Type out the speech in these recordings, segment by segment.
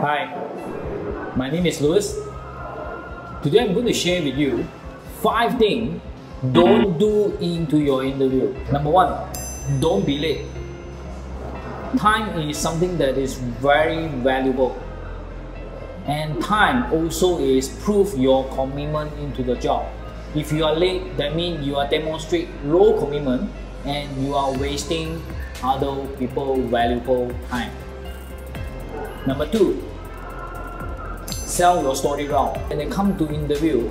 Hi, my name is Louis. Today I'm going to share with you five things don't mm-hmm. do into your interview. Number one, don't be late. Time is something that is very valuable. And time also is proof your commitment into the job. If you are late, that means you are demonstrate low commitment and you are wasting other people valuable time. Number two, sell your story well. When it come to interview,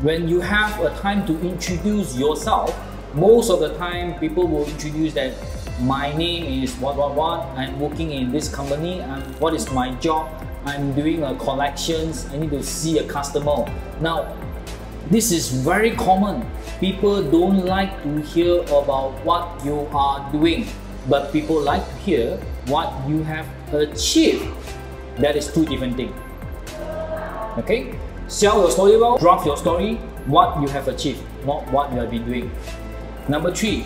when you have a time to introduce yourself, most of the time people will introduce that my name is what what what, I'm working in this company, and what is my job, I'm doing a collections, I need to see a customer. Now, this is very common. People don't like to hear about what you are doing, but people like to hear what you have achieved. That is two different things. Okay? Sell your story well, draft your story, what you have achieved, not what you have been doing. Number three,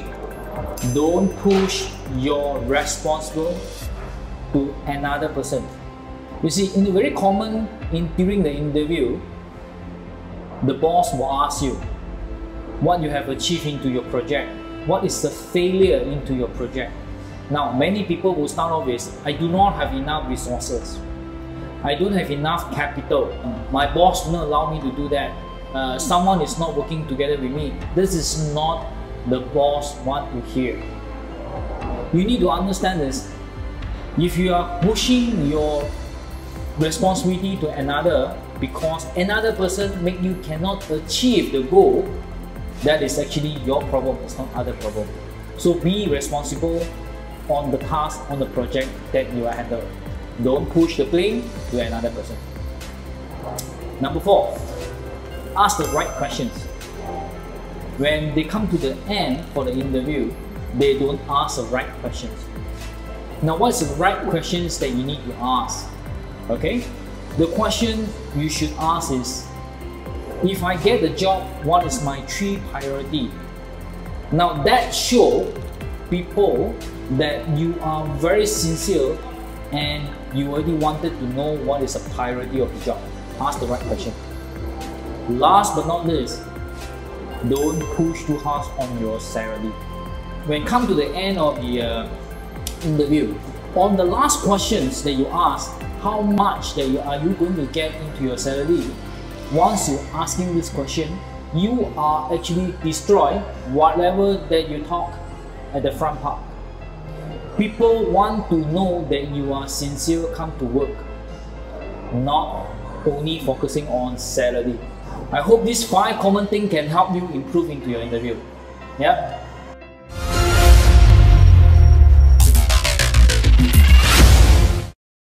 don't push your responsible to another person. You see, in the very common in during the interview, the boss will ask you what you have achieved into your project, what is the failure into your project. Now, many people will start off with, I do not have enough resources. I don't have enough capital. My boss will not allow me to do that. Uh, someone is not working together with me. This is not the boss want to hear. You need to understand this. If you are pushing your responsibility to another because another person make you cannot achieve the goal, that is actually your problem, it's not other problem. So be responsible on the task, on the project that you are handling. Don't push the blame to another person. Number four, ask the right questions. When they come to the end for the interview, they don't ask the right questions. Now, what's the right questions that you need to ask? Okay, the question you should ask is, if I get the job, what is my three priority? Now that show people that you are very sincere and you already wanted to know what is a priority of the job. Ask the right question. Last but not least, don't push too hard on your salary. When come to the end of the uh, interview, on the last questions that you ask, how much that you are you going to get into your salary? Once you asking this question, you are actually destroy whatever that you talk at the front part. People want to know that you are sincere come to work, not only focusing on salary. I hope these five common things can help you improve into your interview. Yeah.